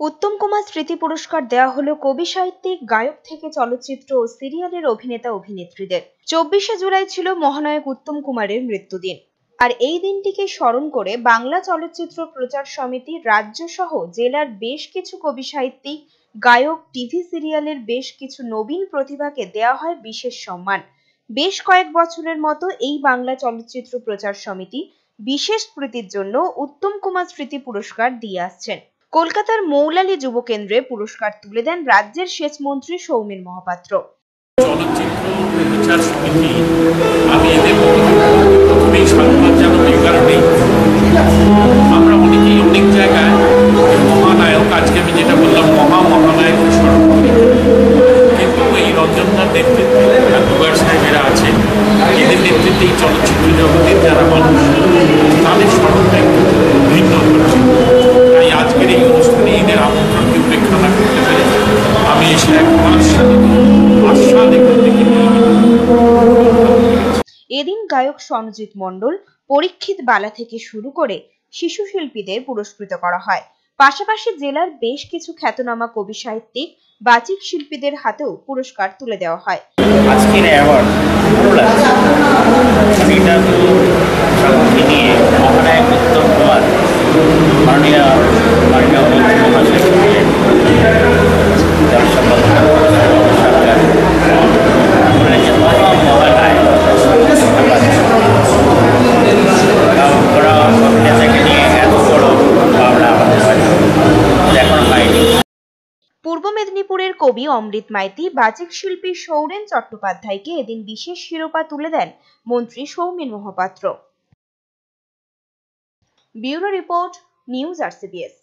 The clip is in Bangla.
উত্তম কুমার স্মৃতি পুরস্কার দেওয়া হলো কবি সাহিত্যিক, গায়ক থেকে চলচ্চিত্র ও সিরিয়ালের অভিনেতা অভিনেত্রীদের। চব্বিশে জুলাই ছিল মহানায়ক উত্তম কুমারের মৃত্যুদিন। আর এই দিনটিকে স্মরণ করে বাংলা চলচ্চিত্র প্রচার সমিতি রাজ্য সহ জেলার বেশ কিছু কবি সাহিত্যিক, গায়ক, টিভি সিরিয়ালের বেশ কিছু নবীন প্রতিভাকে দেওয়া হয় বিশেষ সম্মান। বেশ কয়েক বছরের মতো এই বাংলা চলচ্চিত্র প্রচার সমিতি বিশেষ স্মৃতির জন্য উত্তম কুমার স্মৃতি পুরস্কার দিয়ে আসছেন। কলকাতার মৌলালী যুব কেন্দ্রে পুরস্কার তুলে দেন রাজ্যের সেচ মন্ত্রী সৌমেন মহাপাত্র। চলচ্চিত্র অনেক জায়গায় যেটা বললাম মহা মহানায়ক এদের চলচ্চিত্র জগতের যারা মানুষ, তাদের ভিন্ন এদিন গায়ক সনজিৎ মণ্ডল পরীক্ষিত বালা থেকে শুরু করে শিশু শিল্পীদের পুরস্কৃত করা হয়। পাশাপাশি জেলার বেশ কিছু খ্যাতনামা কবি সাহিত্যিক বাচিক শিল্পীদের হাতেও পুরস্কার তুলে দেওয়া হয়। আজকের অ্যাওয়ার্ড ভালো লাগছে। আমি এটা তো সবাইকে নিয়ে মহানায়ক উত্তম কুমার। মাননীয় মাননীয় মেদিনীপুরের কবি অমৃত মাইতি, বাচিক শিল্পী সৌরেন চট্টোপাধ্যায়কে এদিন বিশেষ শিরোপা তুলে দেন মন্ত্রী Soumen Mahapatra. Bureau report, news RCBS